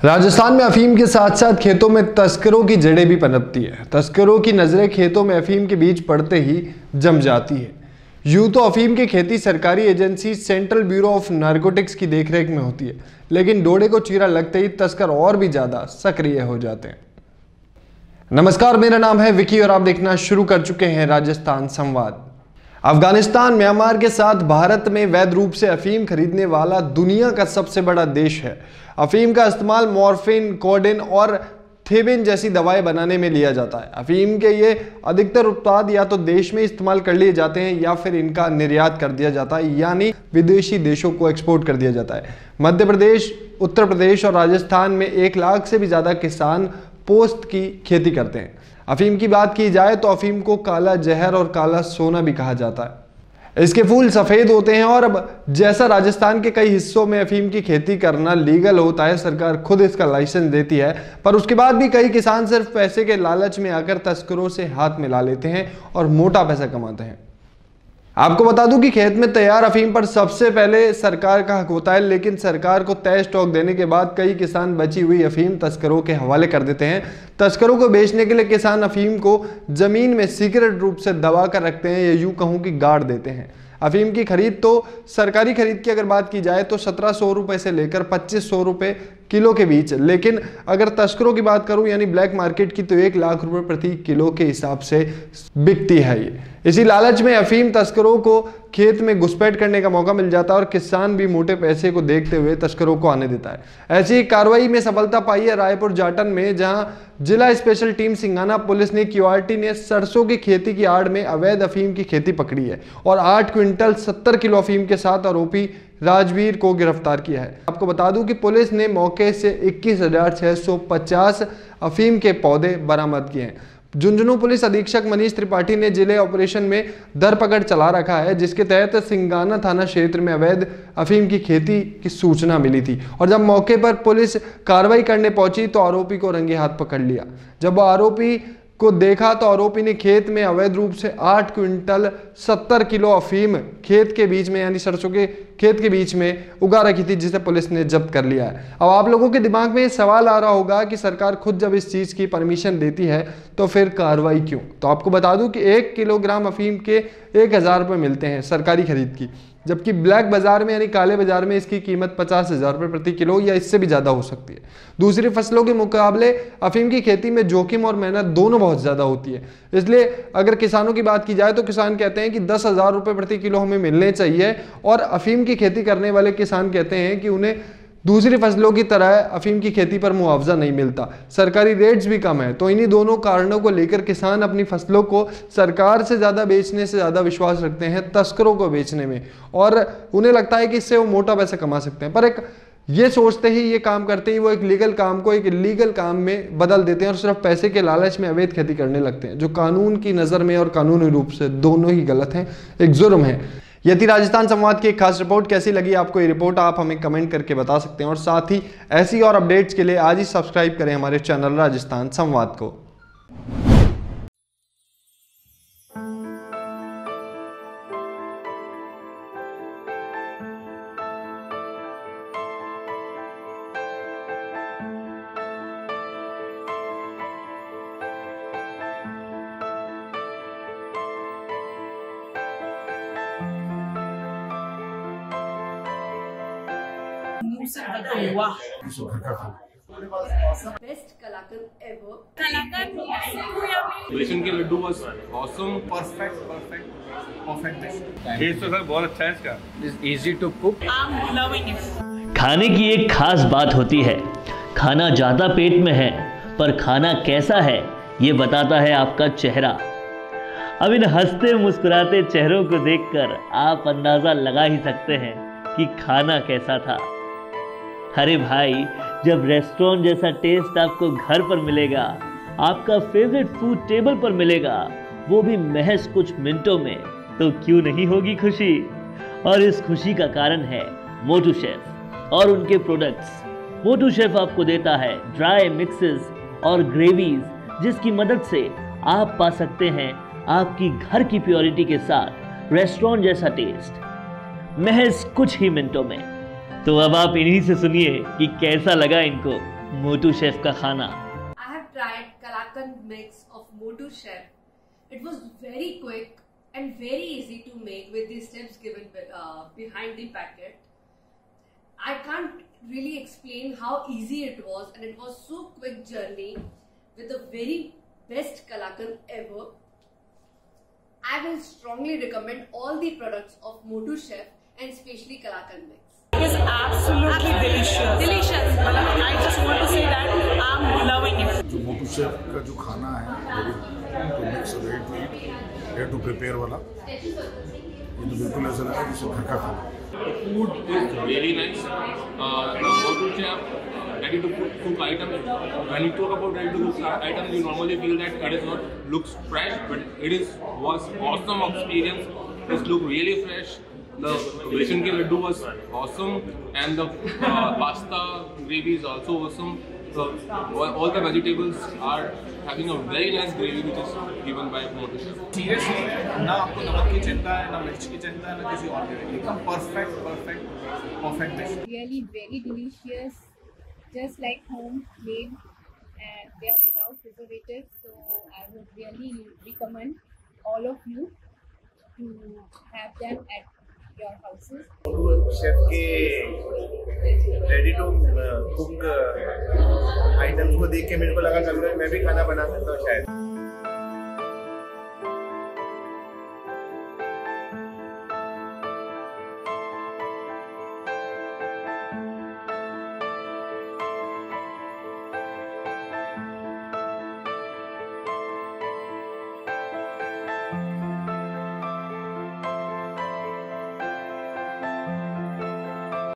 राजस्थान में अफीम के साथ साथ खेतों में तस्करों की जड़ें भी पनपती है। तस्करों की नज़रें खेतों में अफीम के बीच पड़ते ही जम जाती है। यूँ तो अफीम की खेती सरकारी agency, Central Bureau of Narcotics की देखरेख में होती है, लेकिन डोडे को चीरा लगते ही तस्कर और भी ज़्यादा सक्रिय हो जाते हैं। नमस्कार, मेरा नाम है विकी और आप देखना शुरू कर चुके हैं राजस्थान संवाद। अफ़गानिस्तान, म्यांमार के साथ भारत में वैध रूप से अफीम खरीदने वाला दुनिया का सबसे बड़ा देश है। अफीम का इस्तेमाल मॉर्फिन, कोडिन और थेबिन जैसी दवाएँ बनाने में लिया जाता है। अफीम के ये अधिकतर उत्पाद या तो देश में इस्तेमाल कर लिए जाते हैं या फिर इनका निर्यात कर दिया जाता है, यानी विदेशी देशों को एक्सपोर्ट कर दिया जाता है। मध्य प्रदेश, उत्तर प्रदेश और राजस्थान में एक लाख से भी ज़्यादा किसान पोस्त की खेती करते हैं। अफीम की बात की जाए तो अफीम को काला जहर और काला सोना भी कहा जाता है। इसके फूल सफ़ेद होते हैं और अब जैसा राजस्थान के कई हिस्सों में अफीम की खेती करना लीगल होता है, सरकार खुद इसका लाइसेंस देती है। पर उसके बाद भी कई किसान सिर्फ़ पैसे के लालच में आकर तस्करों से हाथ मिला लेते हैं और मोटा पैसा कमाते हैं। आपको बता दूँ कि खेत में तैयार अफीम पर सबसे पहले सरकार का हक होता है, लेकिन सरकार को तय स्टॉक देने के बाद कई किसान बची हुई अफीम तस्करों के हवाले कर देते हैं। तस्करों को बेचने के लिए किसान अफीम को ज़मीन में सीक्रेट रूप से दबा कर रखते हैं या यूँ कहूँ कि गाड़ देते हैं। अफीम की खरीद तो सरकारी खरीद की अगर बात की जाए तो सत्रह सौ रुपए से लेकर पच्चीस सौ रुपए किलो के बीच। लेकिन अगर तस्करों की बात करूँ, यानी ब्लैक मार्केट की तो एक लाख रुपए प्रति किलो के हिसाब से बिकती है ये। इसी लालच में अफीम तस्करों को खेत में घुसपैठ करने का मौका मिल जाता है और किसान भी मोटे पैसे को देखते हुए तस्करों को आने देता है। ऐसी कार्रवाई में सफलता पाई है रायपुर जाटन में, जहाँ जिला स्पेशल टीम सिंगाना पुलिस ने क्यूआरटी ने सरसों की खेती की आड़ में अवैध अफीम की खेती पकड़ी है और आठ क्विंटल सत्तर किलो अफीम के साथ आरोपी राजवीर को गिरफ़्तार किया है। आपको बता दूँ कि पुलिस ने मौके से इक्कीस अफीम के पौधे बरामद किए हैं। झुंझुनू पुलिस अधीक्षक मनीष त्रिपाठी ने ज़िले ऑपरेशन में धरपकड़ चला रखा है, जिसके तहत सिंगाना थाना क्षेत्र में अवैध अफीम की खेती की सूचना मिली थी और जब मौके पर पुलिस कार्रवाई करने पहुँची तो आरोपी को रंगे हाथ पकड़ लिया। जब आरोपी को देखा तो आरोपी ने खेत में अवैध रूप से आठ क्विंटल सत्तर किलो अफीम खेत के बीच में, यानी सरसों के खेत के बीच में उगा रखी थी, जिसे पुलिस ने जब्त कर लिया है। अब आप लोगों के दिमाग में ये सवाल आ रहा होगा कि सरकार खुद जब इस चीज़ की परमिशन देती है तो फिर कार्रवाई क्यों? तो आपको बता दूँ कि एक किलोग्राम अफीम के एक हज़ार रुपये मिलते हैं सरकारी खरीद की। जबकि ब्लैक बाज़ार में यानी काले बाज़ार में इसकी कीमत पचास हज़ार रुपये प्रति किलो या इससे भी ज़्यादा हो सकती है। दूसरी फ़सलों के मुकाबले अफीम की खेती में जोखिम और मेहनत दोनों बहुत ज़्यादा होती है। इसलिए अगर किसानों की बात की जाए तो किसान कहते हैं कि दस हज़ार रुपये प्रति किलो हमें मिलने चाहिए और अफीम की खेती करने वाले किसान कहते हैं कि उन्हें दूसरी फ़सलों की तरह अफीम की खेती पर मुआवजा नहीं मिलता। सरकारी रेट्स भी कम है तो इन्हीं दोनों कारणों को लेकर किसान अपनी फ़सलों को सरकार से ज़्यादा बेचने से ज़्यादा विश्वास रखते हैं, तस्करों को बेचने में। और उन्हें लगता है कि इससे वो मोटा पैसा कमा सकते हैं। पर एक ये सोचते ही, ये काम करते ही वो एक लीगल काम को एक लीगल काम में बदल देते हैं और सिर्फ़ पैसे के लालच में अवैध खेती करने लगते हैं, जो कानून की नज़र में और कानूनी रूप से दोनों ही गलत हैं, एक जुर्म है। यदि राजस्थान संवाद की एक खास रिपोर्ट कैसी लगी आपको ये रिपोर्ट आप हमें कमेंट करके बता सकते हैं। और साथ ही ऐसी और अपडेट्स के लिए आज ही सब्सक्राइब करें हमारे चैनल राजस्थान संवाद को। हुआ best kalakan ever. कलाकार बेसन के लड्डू बस awesome perfect, perfect, perfect taste तो सर बहुत अच्छा है इसका. खाने की एक खास बात होती है। खाना ज़्यादा पेट में है पर खाना कैसा है ये बताता है आपका चेहरा। अब इन हँसते मुस्कुराते चेहरों को देखकर आप अंदाज़ा लगा ही सकते हैं कि खाना कैसा था। अरे भाई, जब रेस्टोरेंट जैसा टेस्ट आपको घर पर मिलेगा, आपका फेवरेट फ़ूड टेबल पर मिलेगा, वो भी महज कुछ मिनटों में तो क्यों नहीं होगी खुशी? और इस खुशी का कारण है मोटू शेफ और उनके प्रोडक्ट्स मोटू शेफ आपको देता है ड्राई मिक्सेस और ग्रेवीज जिसकी मदद से आप पा सकते हैं आपकी घर की प्योरिटी के साथ रेस्टोरेंट जैसा टेस्ट महज कुछ ही मिनटों में। तो अब आप इन्हीं से सुनिए कि कैसा लगा इनको मोटू शेफ का खाना have tried Kalakan mix of Motu Chef. It was very quick and very easy to make with the steps given uh, behind the packet. I can't really explain how easy it was, and it was so quick journey with the very best Kalakan ever. I will strongly recommend all the products of Motu Chef and especially Kalakan mix. Is absolutely delicious. Delicious. I just want to say that I'm loving it. जो मोटू chef का जो खाना है ready to mix ready to eat ready to prepare वाला ये तो बिल्कुल ऐसा लगा जैसे घर का खाना The food is really nice. Uh, the Motu Chef ready to cook, cook items. When you talk about ready to cook items, you normally feel that it is not looks fresh, but it is was awesome experience. It looked really fresh. The besan ke laddu was awesome, and the uh, pasta gravy is also awesome. So all all the vegetables are having a very nice gravy which is given by Motu Chef. Seriously ना आपको नमक की चिंता है ना मिर्च की चिंता है ना किसी और की एकदम perfect perfect perfect dish really very delicious, just like home made, and they are without preservatives. So I would really recommend all of you to have them at your houses. chef के ready to cook को देख के मेरे को लगा कभी मैं भी खाना बना सकता हूँ शायद।